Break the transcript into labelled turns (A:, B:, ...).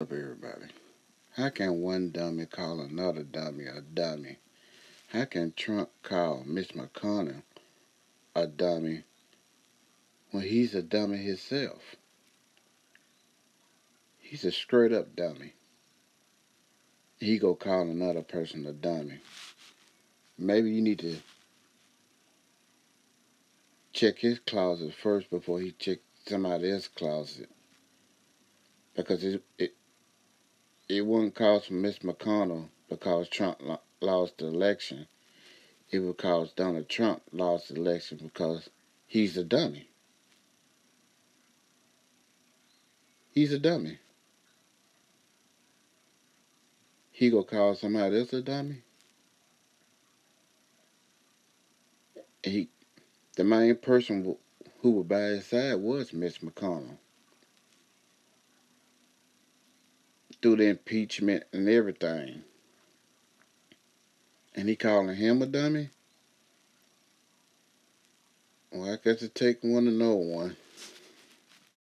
A: up, everybody? How can one dummy call another dummy a dummy? How can Trump call Mitch McConnell a dummy when he's a dummy himself? He's a straight up dummy. He go call another person a dummy. Maybe you need to check his closet first before he check somebody else's closet. Because it, it it wouldn't cause Mitch McConnell because Trump lo- lost the election. It would cause Donald Trump lost the election because he's a dummy. He's a dummy. He gonna call somebody else a dummy? He, the main person who was by his side was Mitch McConnell. Through the impeachment and everything. And he calling him a dummy? Well, I got to take one to know one.